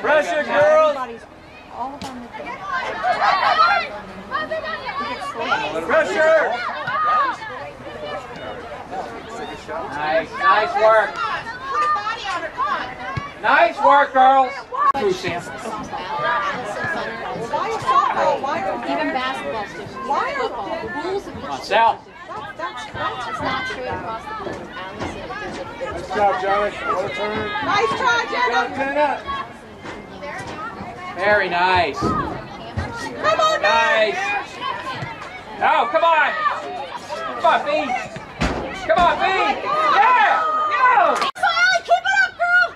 Pressure, girls. Everybody's all of them. Pressure. Nice, nice work. Nice work, girls. Through Sam. Why is softball? Why are Even basketball. Why are- Football. The rules have Come on, been Sal. That's, that's, that's. Not straight across the board. Job, Johnny. What a turn. Nice try, Jenna. Ten up. Very nice. Come on, Nice. Oh, come on. Come on, B. Come on, B. Yeah. Go. Keep it up, girl.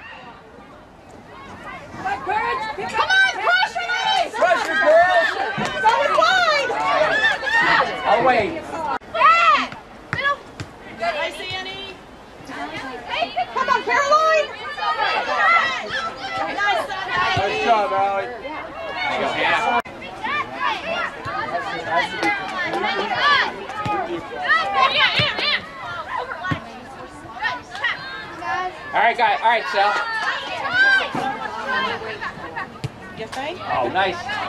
Come on, pressure me. Pressure, girls. That was fine. All the way. Come on, Caroline. Nice job, Allie. There you go, Hannah. All right, guys. All right, Sal. You think? Oh, nice.